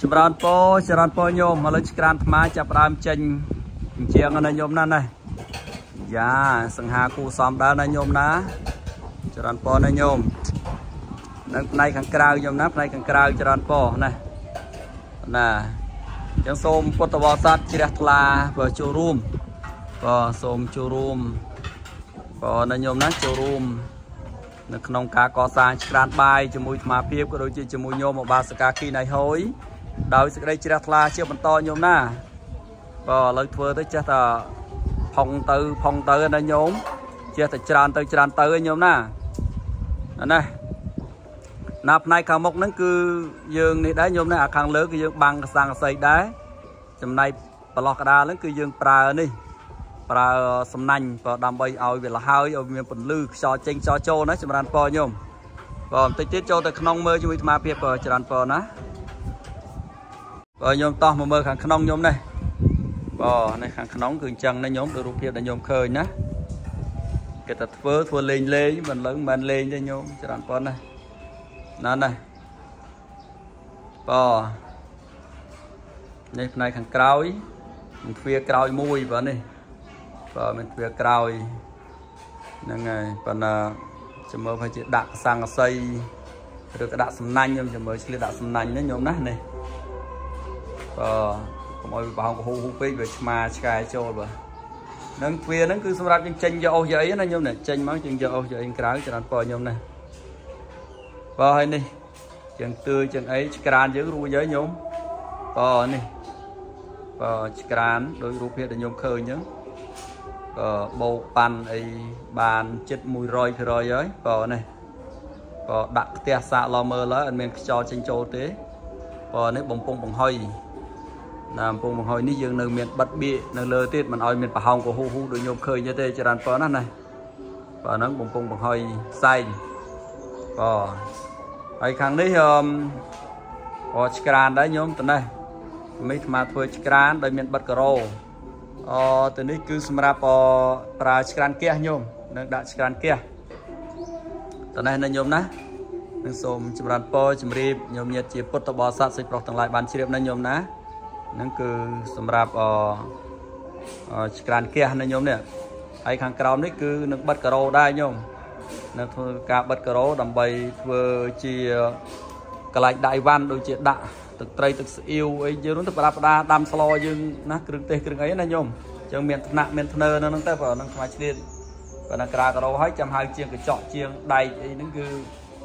ចម្រើនពរចម្រើនពរញោមឥឡូវឆ្ក្រានថ្មចាប់ផ្ដើមចេញជាងណាញោមណាណាយ៉ាសង្ហាគូសំដើរណាញោមណាចម្រើនពរណាញោមនឹងផ្នែកខាងក្រៅញោមណាផ្នែកខាងក្រៅចម្រើនពរណាណាចឹងសូមពុទ្ធបរិស័ទជ្រះថ្លាបើចូលរួមក៏សូមចូលរួមក៏ណាញោមណាចូលរួមនៅក្នុងការកសាងឆ្ក្រានបាយជាមួយអាភិបក៏ដូចជាជាមួយញោមឧបាសិកាគីណៃហយ ដោយសេចក្តីជ្រះថ្លាជាបន្តញោមណាក៏ឥឡូវធ្វើទៅចេះតែផុងទៅផុងទៅណាញោមចេះតែច្រើនទៅច្រើនទៅញោមណាណាណាផ្នែកខាងមុខហ្នឹងគឺយើងនេះដែរញោមណាអាខាងលើគឺយើងបាំងកសាំងកសីដែរចំណែកប្រឡោះកដាលហ្នឹងគឺយើងប្រើនេះប្រើសំណាញ់ក៏ដើម្បីឲ្យវាលហើយឲ្យមានពន្លឺខ្យល់ចេញខ្យល់ចូលណាចម្រើនពរញោមក៏បន្តិចទៀតចូលទៅក្នុងមើលជាមួយអាភិបក៏ចម្រើនពរណា បើញោមតោះមកមើលខាងក្នុងញោមនេះបើនេះខាងក្នុងគឺអញ្ចឹងណាញោមដូចរូបភាពដែលញោមឃើញណាគេតែធ្វើធ្វើលេងលេងមិនលឹងមិនលេងទេញោមច្រើនប៉ុណ្ណាណាណាបើនេះផ្នែកខាងក្រោយមានទ្វារក្រោយមួយបើនេះបើមានទ្វារក្រោយហ្នឹងហើយប៉ុន្តែចាំមើលថាជាដាក់សង្កសីឬក៏ដាក់សំណាញ់ខ្ញុំចាំមើលឆ្លៀតដាក់សំណាញ់ណាញោមណានេះបើ កុំឲ្យវាបោកហូហូពេកវាឆ្មាឆ្កែចូលបើនឹងទ្វារហ្នឹងគឺសម្រាប់យើងចេញយកអស់យកអីណាញោមណាចេញមកយើងយកអស់យកអីក្រៅច្រើនពណ៌ញោមណាបើហើយនេះចឹងទឿចឹងអីឆ្ក្រានយើងរួចហើយញោមបើនេះបើឆ្ក្រានដោយរូបភាពដែលញោមឃើញចឹងក៏បោកប៉ាន់អីបានចិត្ត100%ហើយបើនេះក៏ដាក់ផ្ទះសាកឡមើលហើយអត់មានខ្យល់ចេញចូលទេបើនេះបំពង់បង្ហុយ ណាកំពង់បង្ហុយនេះយើងនៅមានបិទបៀកនៅលើទៀតមិនឲ្យមានប្រហោងកហូហូដូចញោមឃើញទេច្រើនប៉ុណ្ណាណាបើហ្នឹងបំពង់បង្ហុយផ្សែងបើហើយខាងនេះអឺក៏ឆ្ក្រានដែរញោមតនេះមីអាត្មាធ្វើឆ្ក្រានដោយមានបិទការ៉ូអទៅនេះគឺសម្រាប់ប្រើឆ្ក្រានគះញោមនឹងដាក់ឆ្ក្រានគះតនេះណាញោមណានឹងសូមចម្រើនពរជម្រាបញោមញាតជាពុទ្ធបរិស័ទសិស្សប្រុសទាំងឡាយបានជ្រាបណាញោមណា ហ្នឹងគឺសម្រាប់អឆ្ក្រានគះណាញោមនេះហើយខាងក្រោមនេះគឺនឹងបិទការ៉ូដែរញោមនៅធ្វើការបិទការ៉ូដើម្បីធ្វើជាកន្លែងដាក់អីវ៉ាន់ដូចជាដាក់ទឹកត្រីទឹកស្អ៊ីវអីយើងទៅប្រដាប់ប្រដាដាំស្លយើងណាគ្រឿងទេសគ្រឿងអីណាញោមអញ្ចឹងមានថ្នាក់មានធ្នើនៅហ្នឹងទៅបើហ្នឹងខ្មៅឆ្លៀតបើណាក្រាការ៉ូហើយចាំហៅជាងកញ្ចក់ជាងដែកអីហ្នឹងគឺ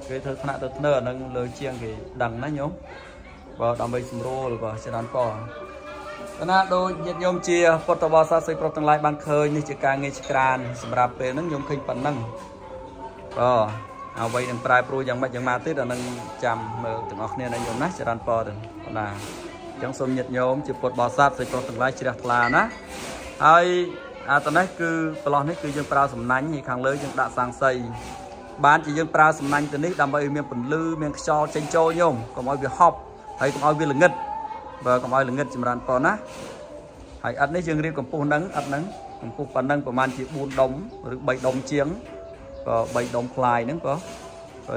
គេធ្វើថ្នាក់ទៅធ្នើអាហ្នឹងលើជាងគេដឹងណាញោម បើដើម្បីស្រួលបើច្រើនពណ៌កណាដូចញាតិញោមជាពុទ្ធបរិស័ទសិស្សប្រុសទាំងឡាយបានឃើញនេះជាការងារឆ្ក្រានសម្រាប់ពេលហ្នឹងញោមឃើញប៉ុណ្ណឹងបាទអ្វីនឹងប្រែប្រួលយ៉ាងម៉េចយ៉ាងម៉ាទៀតអានឹងចាំមើលទាំងអស់គ្នាណាញោមណាច្រើនពរទៅណាអញ្ចឹងសូមញាតិញោមជាពុទ្ធបរិស័ទសិស្សប្រុសទាំងឡាយជ្រះថ្លាណាហើយអាតនេះគឺប្រឡោះនេះគឺយើងប្រើសំណាញ់ហើយខាងលើយើងដាក់សាំងសីបានជាយើងប្រើសំណាញ់ទៅនេះដើម្បីឲ្យមានពន្លឺមានខ្យល់ចេញចូលញោមកុំឲ្យវាហប់ ហើយកុំឲ្យវាល្ងិតបើកុំឲ្យល្ងិតចម្រើនពរណាហើយអត់នេះយើងរៀបកម្ពស់ហ្នឹងអត់ហ្នឹងកម្ពស់ប៉ុណ្ណឹងប្រហែលជា4ដុំឬ3ដុំជាងក៏3ដុំផ្លាយហ្នឹងក៏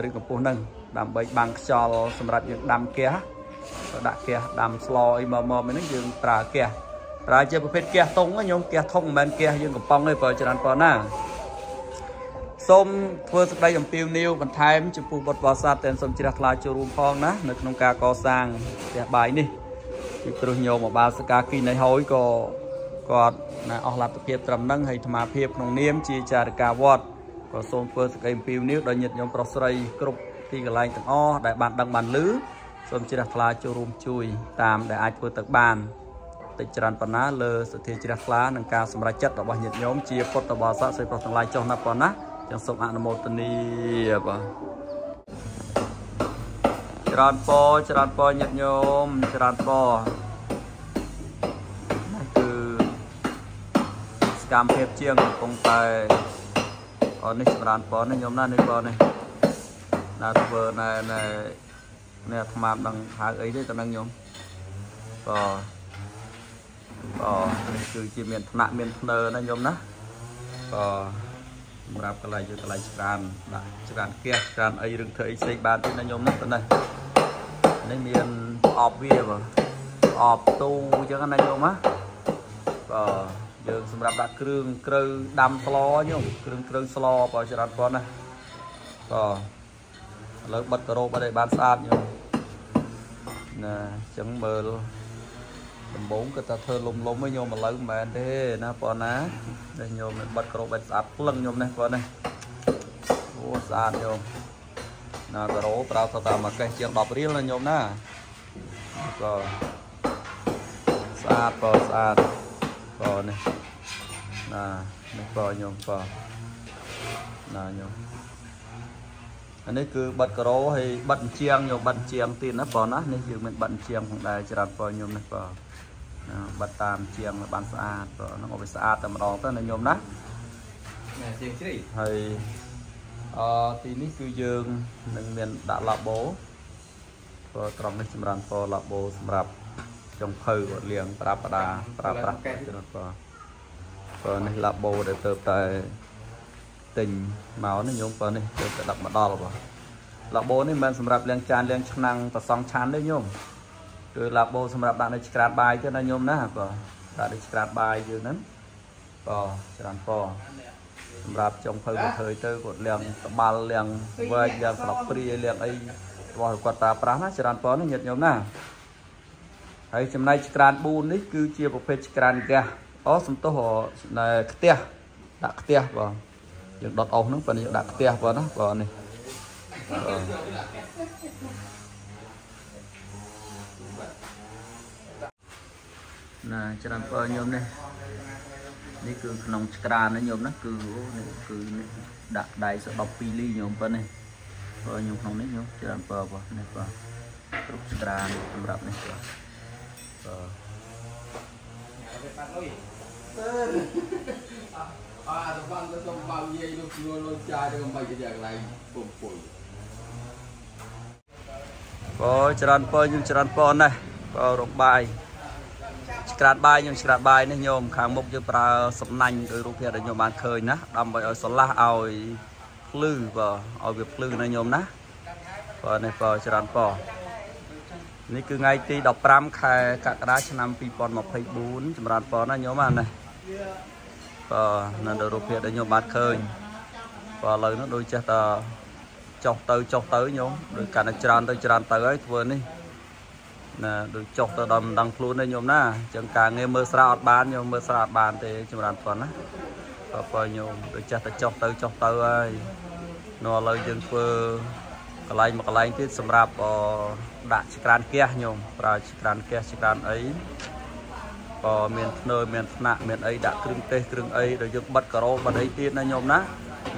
ឬកម្ពស់ហ្នឹងដើម្បីបាំងខ្យល់សម្រាប់យើងដាំគះក៏ដាក់គះដាំស្លអីមកមកហ្នឹងយើងប្រើគះប្រើជាប្រភេទគះតុងខ្ញុំគះធំមិនមែនគះយើងកំប៉ុងទេបើច្រើនប៉ុណ្ណា សូមធ្វើសេចក្តីអំពាវនាវបន្ថែមចំពោះបុត្របរិស័ទទាំងសូមជ្រះថ្លាចូលរួមផងណានៅក្នុងការកសាងផ្ទះបាយនេះពីព្រោះញោមអបាលសកាគីនៃហើយក៏គាត់ណាអស់លទ្ធភាពត្រឹមហ្នឹងហើយអាត្មាភាពក្នុងនាមជាចារិកាវត្តក៏សូមធ្វើសេចក្តីអំពាវនាវដល់ញាតិញោមប្រុសស្រីគ្រប់ទីកន្លែងទាំងអស់ដែលបានដឹងបានឮសូមជ្រះថ្លាចូលរួមជួយតាមដែលអាចធ្វើទៅបានតិចច្រើនប៉ុណ្ណាលើសទ្ធាជ្រះថ្លានិងការសម្រេចចិត្តរបស់ញាតិញោមជាពុទ្ធបរិស័ទសិស្សប្រុសទាំងឡាយចុះណាប៉ុណ្ណា ចឹងសូមអនុមោទនីបាទច្រើនពរច្រើនពរញាតិញោមច្រើនពរនេះគឺសកម្មភាពជាងកំពុងតែអូនេះចម្រើនពរនេះញោមណានេះពរនេះណាធ្វើណែណែនេះអាត្មាដឹងហៅអីទេតើនឹងញោមបាទបាទនេះគឺជាមានថ្នាក់មានធ្នើណាញោមណាបាទ សម្រាប់កន្លែងយកកន្លែងច្រានដាក់ច្រានគះច្រានអីរឿងធ្វើអីផ្សេងបានទៀតណាញោមណាទៅនេះនេះមានប្រអអបវាបាទអបទូអញ្ចឹងណាញោមណាបាទយើងសម្រាប់ដាក់គ្រឿងក្រៅដាំស្លញោមគ្រឿងក្រៅស្លបើច្រើនប៉ុណ្ណាបាទឥឡូវបិទការ៉ូបាត់ឲ្យបានស្អាតញោមណាអញ្ចឹងមើល ដំបូងគាត់ថាធ្វើលុំលុំឲ្យញោមឥឡូវមិនមែនទេណាប៉ុណ្ណាតែញោមបិទការ៉ូបាត់ស្អាតភ្លឹងញោមនេះប៉ុណ្ណាអូស្អាតញោមណាការ៉ូប្រើទៅតាមមួយកេះជាង10រៀលណាញោមណាក៏ស្អាតក៏ស្អាតក៏នេះណានេះក៏ញោមក៏ណាញោម អានេះគឺបិទការ៉ូហើយបិទអញ្ជៀងញោមបិទអញ្ជៀងទៀតណាបងណានេះយើងមានបិទអញ្ជៀងផងដែរច្រើនបងញោមនេះបងណាបិទតាមអញ្ជៀងបានស្អាតបងហ្នឹងឲ្យវាស្អាតតែម្ដងទៅណាញោមណាណាជាងជ្រៃហើយអទីនេះគឺយើងនឹងមានដាក់ឡាបូព្រោះត្រង់នេះចម្រើនពណ៌ឡាបូសម្រាប់ចុងភៅអត់លៀងប្រាប់បដាប្រាប់ប្រាស់ចំណុចពណ៌ព្រោះនេះឡាបូដែលទៅតែ ទិញមកនេះញោមបើនេះទៅតែដាក់មកដល់បងឡាបូនេះមិនមែនសម្រាប់លាងចានលាងឆ្នាំងប្រសង់ឆានទេញោមគឺឡាបូសម្រាប់ដាក់នៅឆ្ក្រាតបាយទេណាញោមណាបងដាក់នៅឆ្ក្រាតបាយយើងហ្នឹងបងច្រើនពណ៌សម្រាប់ចុងភៅមកធ្វើទៅគាត់លាងត្បាល់លាងវែកលាងស្លឹកព្រាលាងអីរបស់គាត់ប្រើប្រាស់ណាច្រើនប៉ុននេះញាតិញោមណាហើយចំណែកឆ្ក្រាន4នេះគឺជាប្រភេទឆ្ក្រានហ្គាសអូសំទោសនៅខ្ទះដាក់ខ្ទះបង យើងដុតអស់ហ្នឹងប៉ុន្តែយើងដាក់ខ្ទះបងណាបងនេះណាច្រើនបើញោមនេះនេះគឺក្នុងឆ្ក្រានណាញោមណាគឺនេះគឺនេះដាក់ដៃស12លីញោមប៉ុណ្នេះបើញោមក្នុងនេះញោមច្រើនបើបងនេះបងគ្រប់ឆ្ក្រានសម្រាប់នេះបងបើអើ ទៅបានទៅសុំបៅយាយលោកជួលលោកចាយទៅកំបីទៅកន្លែងពុំពុយបើច្រើនបើញោមច្រើនបើណាស់បើរំបាយក្រាតបាយខ្ញុំក្រាតបាយនេះញោមខាងមុខយើងប្រើសំណាញ់ដោយរូបភាពដែលញោមបានឃើញណាដើម្បីឲ្យស្រឡះឲ្យភ្លឺបើឲ្យវាភ្លឺណាញោមណាបើនេះបើច្រើនបើនេះគឺថ្ងៃទី15ខែកក្កដាឆ្នាំ2024ចម្រើនបើណាញោមណា បើនៅរូបភាពដែលញោមបានឃើញបើឥឡូវនោះដូចចេះតែចុះទៅចុះទៅញោមដូចកាន់តែច្រើនទៅច្រើនទៅហើយធ្វើនេះណាដូចចុះទៅដល់មិនដឹងខ្លួនទេញោមណាអញ្ចឹងការងារមើលស្រាអត់បានញោមមើលស្រាអត់បានទេចម្រើនប៉ុណ្ណាបើបើញោមដូចចេះតែចុះទៅចុះទៅហើយនៅឥឡូវយើងធ្វើកន្លែងមួយកន្លែងទៀតសម្រាប់ដាក់ឆ្ក្រានហ្គាសញោមប្រើឆ្ក្រានហ្គាសឆ្ក្រានអី ក៏មានធ្នើមានថ្នាក់មានអីដាក់គ្រឿងទេសគ្រឿងអីដែលយើងបិទការ៉ូបិទអីទៀតណាញោមណា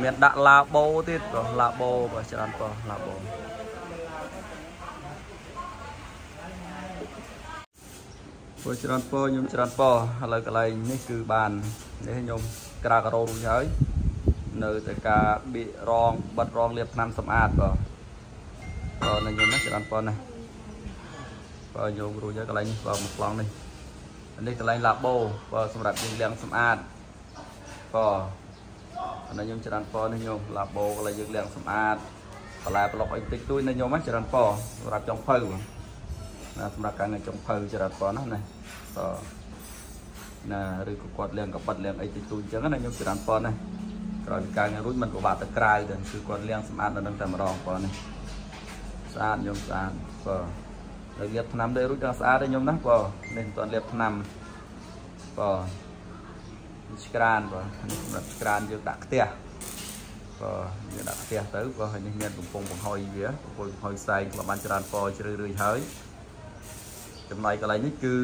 មានដាក់ឡាបូទៀតឡាបូបើច្រើនប៉ុឡាបូព្រោះច្រើនពខ្ញុំច្រើនពឥឡូវកន្លែងនេះគឺបាននេះខ្ញុំក្រាការ៉ូរួចហើយនៅតែការបៀករងបិទរងលាបថ្នាំសម្អាតបងបងនៅខ្ញុំណាច្រើនពណាបងខ្ញុំរួចហើយកន្លែងនេះបងមួយប្លង់នេះ នេះកន្លែងឡាបូបងសម្រាប់យើងលាងសម្អាតបងនៅខ្ញុំច្រើនពនេះខ្ញុំឡាបូកន្លែងយើងលាងសម្អាតបន្លែប្លុកអីតិចតួចនៅខ្ញុំណាច្រើនពសម្រាប់ចុងភៅបងណាសម្រាប់ការងារចុងភៅចរិតប៉ុណ្ណាណាក៏ណាឬក៏គាត់លៀងកបិតលៀងអីតិចតួចអញ្ចឹងណាខ្ញុំចរិតប៉ុណ្ណាក្រោយពីការងាររួចមិនពិបាកទៅក្រៅទេគឺគាត់លៀងសម្អាតនៅនឹងតែម្ដងប៉ុណ្ណាស្អាតខ្ញុំស្អាតបើ លើលាបថ្នាំដែររួចដល់ស្អាតទេខ្ញុំណាបើនេះមិនទាន់លាបថ្នាំបើឆ្ក្រានបើនេះសម្រាប់ឆ្ក្រានយើងដាក់ខ្ទះបើយើងដាក់ផ្ទះទៅបើហើយនេះមានកំពង់បង្ហុយវាកំពង់បង្ហុយផ្សែងក្លបានច្រើនពណ៌ជ្រៅរឿយហើយចំណែកកន្លែងនេះគឺ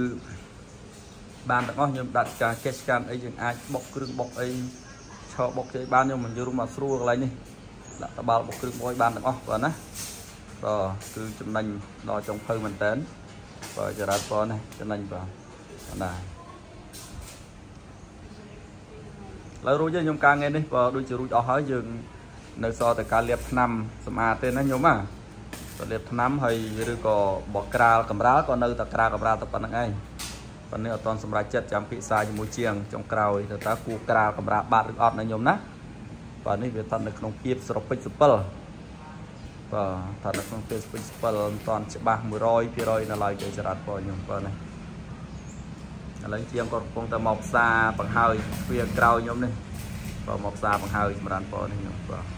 បានទាំងអស់ខ្ញុំដាក់ការកេះស្កានអីយើងអាចបុកគ្រឿងបុកអីឆោបុកជ័យបានខ្ញុំមិនយល់មកស្រួលកន្លែងនេះដាក់តបាល់បុកគ្រឿងបុកឲ្យបានទាំងអស់បាទណា បាទគឺចំណេញដល់ចុងភៅមែនតើបាទចរាចរណ៍នេះចំណេញបាទណាឡើយរួចខ្ញុំការងារនេះបើដូចជារួចអស់ហើយយើង នៅសល់តែការលាបថ្នាំសម្អាតទេណាខ្ញុំណាទៅលាបថ្នាំហើយឬក៏បកក្រាលកម្រាលក៏នៅតែក្រាលកម្រាលតែប៉ុណ្្នឹងឯងប៉ុន្តែអត់តន់សម្រាប់ចិត្តចាំពិសាជាមួយជាងចុងក្រោយទៅតើគូក្រាលកម្រាលបាត់ឬអត់ណាខ្ញុំណាបាទនេះវាស្ថិតនៅក្នុងភាពស្រពេចសពិល បបាទថានៅក្នុងពេលស្ពេចស្ពិលមិនតាន់ច្បាស់100%នៅឡើយទេចរ៉ាត់បងខ្ញុំបាទនេះឥឡូវជាងគាត់កំពុងតែមកផ្សារបង្ហើយទ្វារក្រោយខ្ញុំនេះបាទមកផ្សារបង្ហើយចម្រើនបងនេះខ្ញុំបាទ